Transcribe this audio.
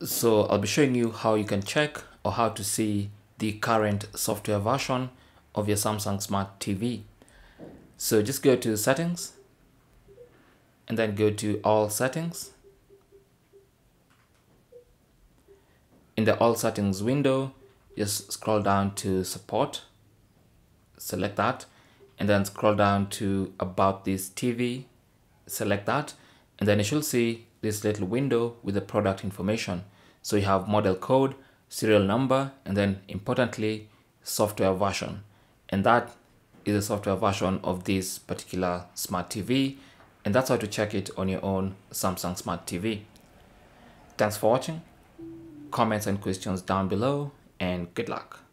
So I'll be showing you how you can check or how to see the current software version of your Samsung Smart TV. So just go to settings and then go to all settings. In the all settings window, just scroll down to support, select that, and then scroll down to about this TV, select that, and then you should see this little window with the product information. So you have model code, serial number, and then importantly, software version. And that is the software version of this particular smart TV. And that's how to check it on your own Samsung Smart TV. Thanks for watching. Comments and questions down below and good luck.